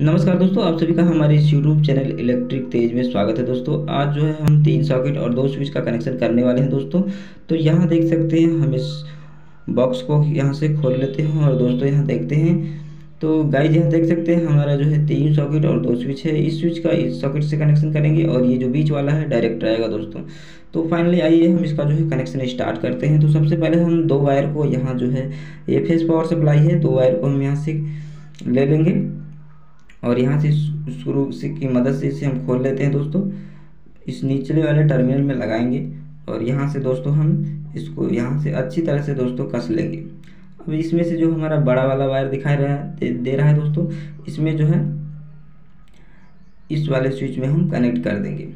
नमस्कार दोस्तों, आप सभी का हमारे इस यूट्यूब चैनल इलेक्ट्रिक तेज में स्वागत है दोस्तों। आज जो है हम तीन सॉकेट और दो स्विच का कनेक्शन करने वाले हैं दोस्तों। तो यहाँ देख सकते हैं, हम इस बॉक्स को यहाँ से खोल लेते हैं और दोस्तों यहाँ देखते हैं। तो गाइज़ यहाँ देख सकते हैं, हमारा जो है तीन सॉकेट और दो स्विच है। इस स्विच का इस सॉकेट से कनेक्शन करेंगे और ये जो बीच वाला है डायरेक्ट आएगा दोस्तों। तो फाइनली आइए हम इसका जो है कनेक्शन स्टार्ट करते हैं। तो सबसे पहले हम दो वायर को यहाँ जो है, ये फेस पावर सप्लाई है, दो वायर को हम यहाँ से ले लेंगे। और यहाँ से शुरू से की मदद से इसे हम खोल लेते हैं दोस्तों। इस निचले वाले टर्मिनल में लगाएँगे और यहाँ से दोस्तों हम इसको यहाँ से अच्छी तरह से दोस्तों कस लेंगे। अब इसमें से जो हमारा बड़ा वाला वायर दिखाई रहा है दे, दे रहा है दोस्तों इसमें जो है इस वाले स्विच में हम कनेक्ट कर देंगे।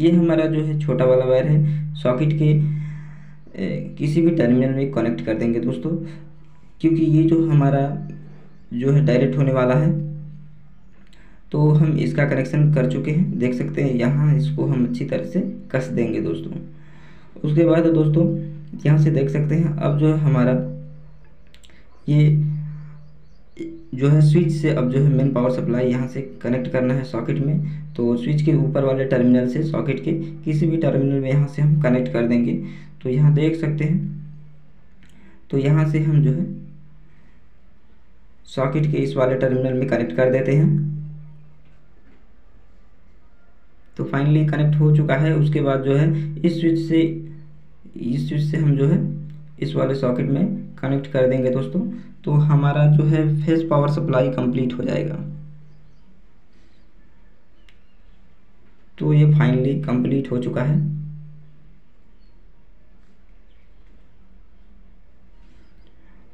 ये हमारा जो है छोटा वाला वायर है सॉकेट के ए, किसी भी टर्मिनल में कनेक्ट कर देंगे दोस्तों क्योंकि ये जो हमारा जो है डायरेक्ट होने वाला है तो हम इसका कनेक्शन कर चुके हैं। देख सकते हैं, यहाँ इसको हम अच्छी तरह से कस देंगे दोस्तों। उसके बाद दोस्तों, यहाँ से देख सकते हैं, अब जो है हमारा, ये जो है स्विच से अब जो है मेन पावर सप्लाई यहाँ से कनेक्ट करना है सॉकेट में। तो स्विच के ऊपर वाले टर्मिनल से सॉकेट के किसी भी टर्मिनल में यहाँ से हम कनेक्ट कर देंगे। तो यहाँ देख सकते हैं तो यहाँ से हम जो है सॉकेट के इस वाले टर्मिनल में कनेक्ट कर देते हैं। तो फाइनली कनेक्ट हो चुका है। उसके बाद जो है, इस स्विच से, इस स्विच से हम जो है, इस वाले सॉकेट में कनेक्ट कर देंगे दोस्तों। तो हमारा जो है फेस पावर सप्लाई कंप्लीट हो जाएगा। तो ये फाइनली कंप्लीट हो चुका है।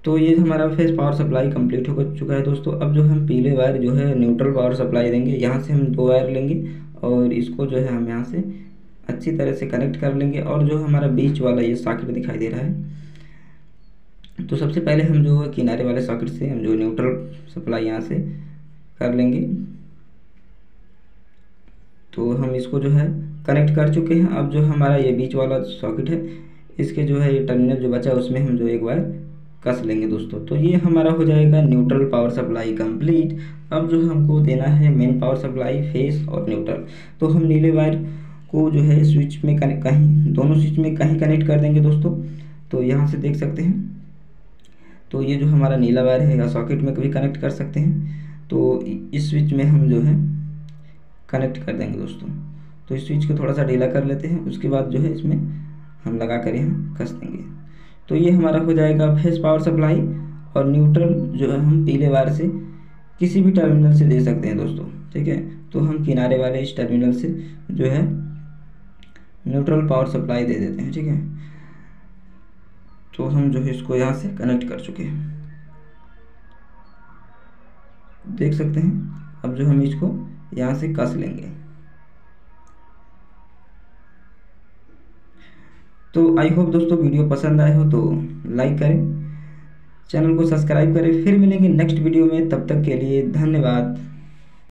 तो ये हमारा फेस पावर सप्लाई कंप्लीट हो चुका है दोस्तों। अब जो हम पीले वायर जो है न्यूट्रल पावर सप्लाई देंगे। यहाँ से हम दो वायर लेंगे। और इसको जो है हम यहाँ से अच्छी तरह से कनेक्ट कर लेंगे और जो हमारा बीच वाला ये सॉकेट दिखाई दे रहा है। तो सबसे पहले हम जो है किनारे वाले सॉकेट से हम जो न्यूट्रल सप्लाई यहाँ से कर लेंगे। तो हम इसको जो है कनेक्ट कर चुके हैं। अब जो हमारा ये बीच वाला सॉकेट है, इसके जो है ये टर्मिनल जो बचा है, उसमें हम जो एक बार कस लेंगे दोस्तों। तो ये हमारा हो जाएगा न्यूट्रल पावर सप्लाई कंप्लीट अब जो हमको देना है मेन पावर सप्लाई फेस और न्यूट्रल तो हम नीले वायर को जो है स्विच में कनेक्ट कहीं दोनों स्विच में कहीं कनेक्ट कर देंगे दोस्तों। तो यहाँ से देख सकते हैं। तो ये जो हमारा नीला वायर है या सॉकेट में कभी कनेक्ट कर सकते हैं। तो इस स्विच में हम जो है कनेक्ट कर देंगे दोस्तों। तो इस स्विच को थोड़ा सा ढीला कर लेते हैं। उसके बाद जो है इसमें हम लगा कर यहाँ कस देंगे। तो ये हमारा हो जाएगा फेस पावर सप्लाई और न्यूट्रल जो है हम पीले वायर से किसी भी टर्मिनल से दे सकते हैं दोस्तों, ठीक है? तो हम किनारे वाले इस टर्मिनल से जो है न्यूट्रल पावर सप्लाई दे देते हैं, ठीक है? तो हम जो है इसको यहाँ से कनेक्ट कर चुके हैं। देख सकते हैं? अब जो हम इसको यहाँ से कस लेंगे। तो आई होप दोस्तों वीडियो पसंद आए हो तो लाइक करें चैनल को सब्सक्राइब करें, फिर मिलेंगे नेक्स्ट वीडियो में, तब तक के लिए धन्यवाद।